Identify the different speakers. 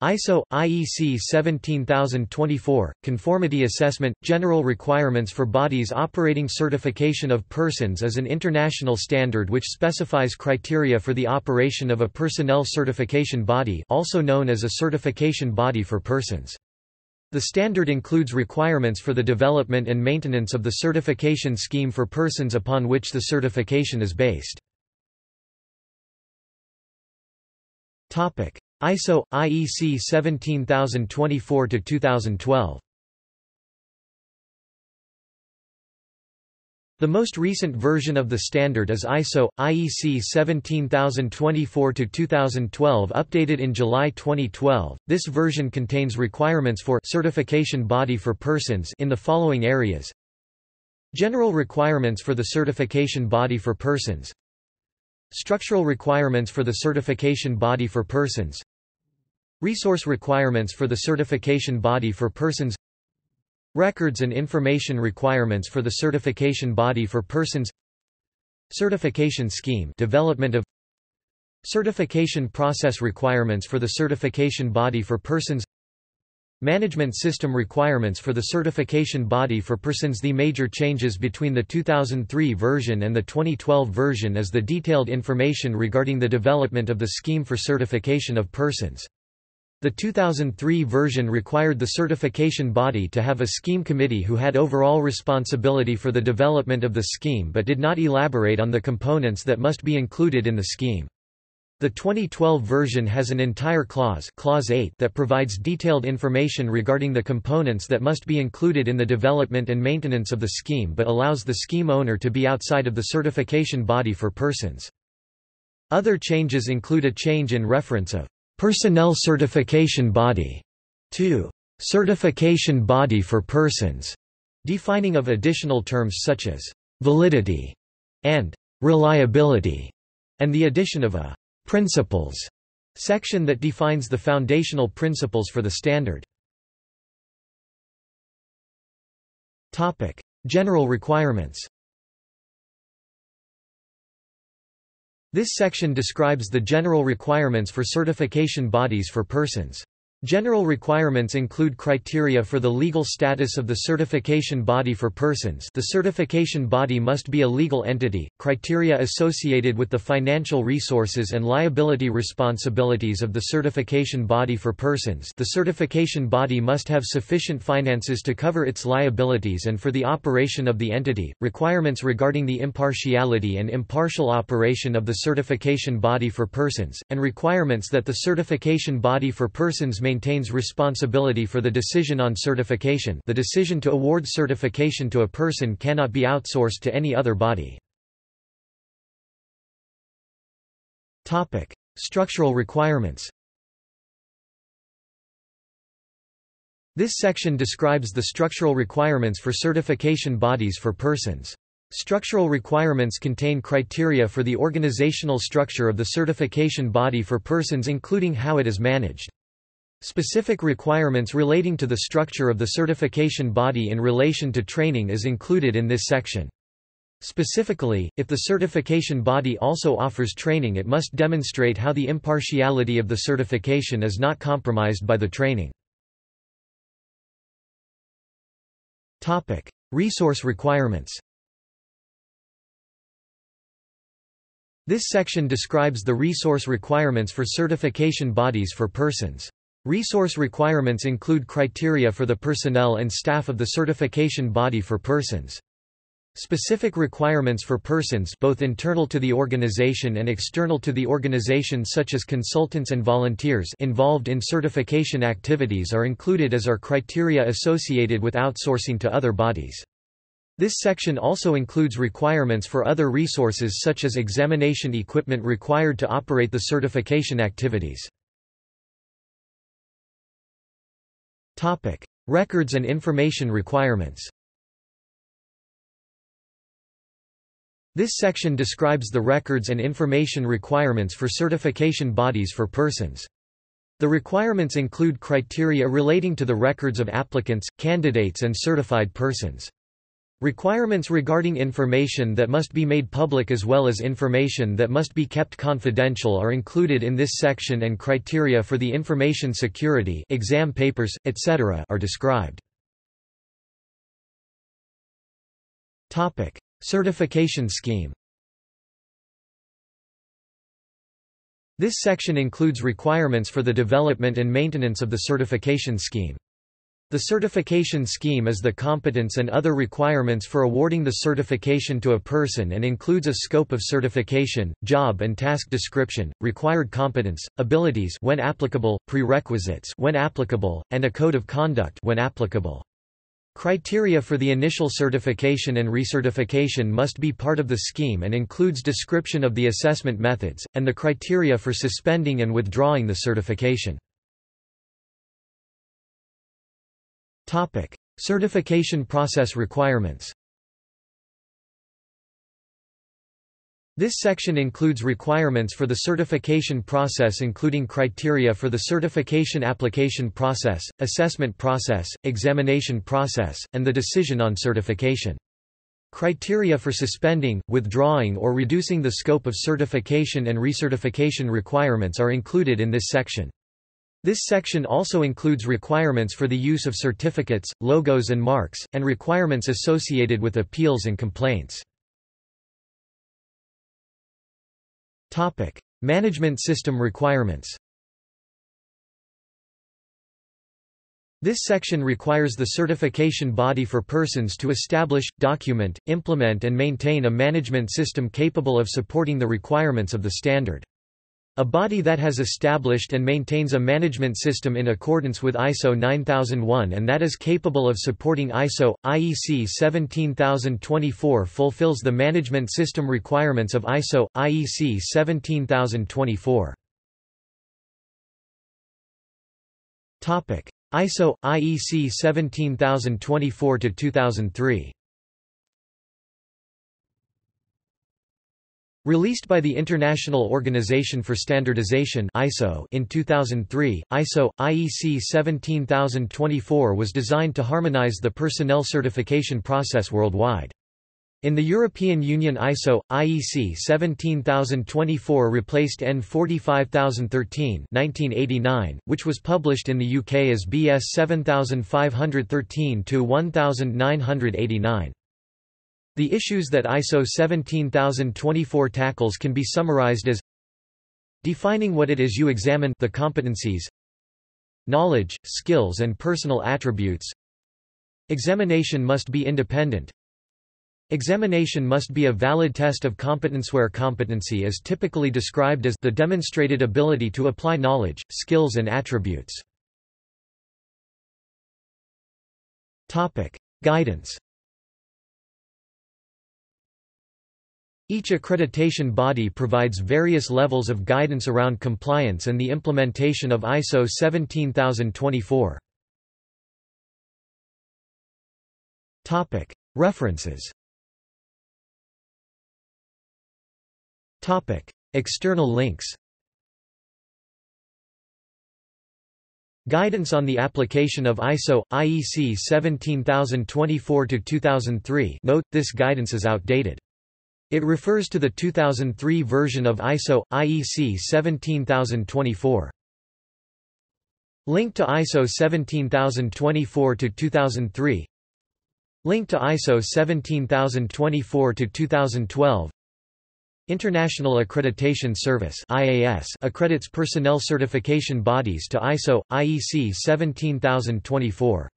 Speaker 1: ISO IEC 17024 Conformity Assessment General Requirements for Bodies Operating Certification of Persons is an international standard which specifies criteria for the operation of a personnel certification body also known as a certification body for persons. The standard includes requirements for the development and maintenance of the certification scheme for persons upon which the certification is based. Topic: ISO IEC 17024 to 2012. The most recent version of the standard is ISO IEC 17024 to 2012 updated in July 2012. This version contains requirements for certification body for persons in the following areas: General requirements for the certification body for persons Structural requirements for the certification body for persons Resource requirements for the certification body for persons Records and information requirements for the certification body for persons Certification scheme development of Certification process requirements for the certification body for persons Management system requirements for the certification body for persons The major changes between the 2003 version and the 2012 version is the detailed information regarding the development of the scheme for certification of persons. The 2003 version required the certification body to have a scheme committee who had overall responsibility for the development of the scheme but did not elaborate on the components that must be included in the scheme. The 2012 version has an entire clause, clause 8 that provides detailed information regarding the components that must be included in the development and maintenance of the scheme but allows the scheme owner to be outside of the certification body for persons. Other changes include a change in reference of personnel certification body to certification body for persons, defining of additional terms such as validity and reliability, and the addition of a Principles section that defines the foundational principles for the standard. Topic: General requirements. This section describes the general requirements for certification bodies for persons. General requirements include criteria for the legal status of the certification body for persons. The certification body must be a legal entity, criteria associated with the financial resources and liability responsibilities of the certification body for persons. The certification body must have sufficient finances to cover its liabilities and for the operation of the entity, requirements regarding the impartiality and impartial operation of the certification body for persons, and requirements that the certification body for persons maintains responsibility for the decision on certification the decision to award certification to a person cannot be outsourced to any other body. Structural requirements This section describes the structural requirements for certification bodies for persons. Structural requirements contain criteria for the organizational structure of the certification body for persons including how it is managed. Specific requirements relating to the structure of the certification body in relation to training is included in this section. Specifically, if the certification body also offers training it must demonstrate how the impartiality of the certification is not compromised by the training. Topic: Resource requirements This section describes the resource requirements for certification bodies for persons. Resource requirements include criteria for the personnel and staff of the certification body for persons. Specific requirements for persons both internal to the organization and external to the organization such as consultants and volunteers involved in certification activities are included as are criteria associated with outsourcing to other bodies. This section also includes requirements for other resources such as examination equipment required to operate the certification activities. Topic: Records and information requirements. This section describes the records and information requirements for certification bodies for persons. The requirements include criteria relating to the records of applicants, candidates and certified persons. Requirements regarding information that must be made public as well as information that must be kept confidential are included in this section and criteria for the information security exam papers, etc. are described. Certification scheme This section includes requirements for the development and maintenance of the certification scheme. The certification scheme is the competence and other requirements for awarding the certification to a person and includes a scope of certification, job and task description, required competence, abilities when applicable, prerequisites when applicable, and a code of conduct when applicable. Criteria for the initial certification and recertification must be part of the scheme and includes description of the assessment methods, and the criteria for suspending and withdrawing the certification. Topic: Certification process requirements. This section includes requirements for the certification process including criteria for the certification application process, assessment process, examination process, and the decision on certification. Criteria for suspending, withdrawing or reducing the scope of certification and recertification requirements are included in this section. This section also includes requirements for the use of certificates, logos and marks, and requirements associated with appeals and complaints. Topic: Management system requirements This section requires the certification body for persons to establish, document, implement and maintain a management system capable of supporting the requirements of the standard. A body that has established and maintains a management system in accordance with ISO 9001 and that is capable of supporting ISO, IEC 17024 fulfills the management system requirements of ISO, IEC 17024. ISO, IEC 17024-2003 Released by the International Organization for Standardization (ISO) in 2003, ISO IEC 17024 was designed to harmonize the personnel certification process worldwide. In the European Union ISO, IEC 17024 replaced EN 45013 1989, which was published in the UK as BS 7513-1989. The issues that ISO 17024 tackles can be summarized as Defining what it is you examine the competencies Knowledge, skills and personal attributes Examination must be independent Examination must be a valid test of competence where competency is typically described as the demonstrated ability to apply knowledge, skills and attributes. Topic. Guidance Each accreditation body provides various levels of guidance around compliance and the implementation of ISO 17024. References. External links. Guidance on the application of ISO IEC 17024-2003 Note this guidance is outdated it refers to the 2003 version of ISO IEC 17024. Link to ISO 17024 to 2003. Link to ISO 17024 to 2012. International Accreditation Service IAS accredits personnel certification bodies to ISO IEC 17024.